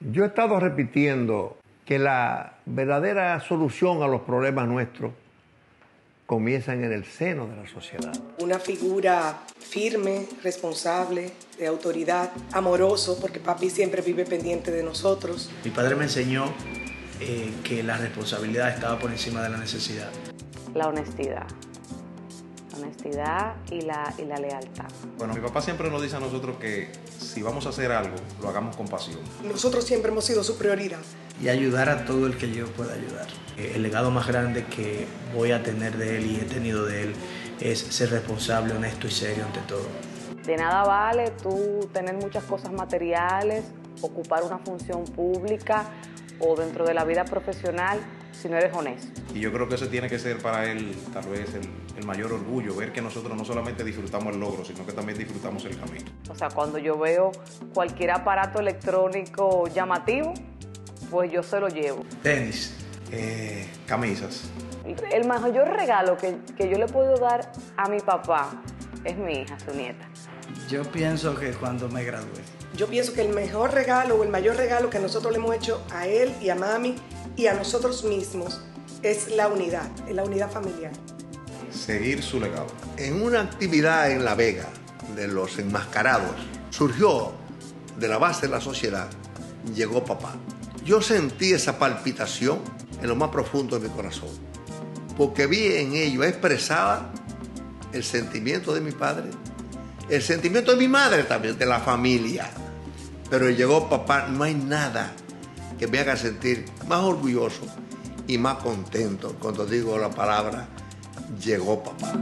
Yo he estado repitiendo que la verdadera solución a los problemas nuestros comienzan en el seno de la sociedad. Una figura firme, responsable, de autoridad, amoroso, porque papi siempre vive pendiente de nosotros. Mi padre me enseñó eh, que la responsabilidad estaba por encima de la necesidad. La honestidad honestidad y la, y la lealtad. Bueno, mi papá siempre nos dice a nosotros que si vamos a hacer algo, lo hagamos con pasión. Nosotros siempre hemos sido su prioridad. Y ayudar a todo el que yo pueda ayudar. Eh, el legado más grande que voy a tener de él y he tenido de él es ser responsable, honesto y serio ante todo. De nada vale tú tener muchas cosas materiales, ocupar una función pública o dentro de la vida profesional si no eres honesto. Y yo creo que ese tiene que ser para él tal vez el, el, mayor orgullo, ver que nosotros no solamente disfrutamos el logro, sino que también disfrutamos el camino. O sea, cuando yo veo cualquier aparato electrónico llamativo, pues yo se lo llevo. Tenis, eh, camisas. El mayor regalo que, que yo le puedo dar a mi papá es mi hija, su nieta. Yo pienso que cuando me gradué. Yo pienso que el mejor regalo o el mayor regalo que nosotros le hemos hecho a él y a mami y a nosotros mismos es la unidad, es la unidad familiar. Seguir su legado. En una actividad en La Vega de los enmascarados surgió de la base de la sociedad, llegó papá. Yo sentí esa palpitación en lo más profundo de mi corazón, porque vi en ello expresaba el sentimiento de mi padre, el sentimiento de mi madre también, de la familia. Pero llegó papá, no hay nada que me haga sentir más orgulloso y más contento cuando digo la palabra llegó papá.